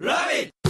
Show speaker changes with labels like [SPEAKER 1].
[SPEAKER 1] Love it!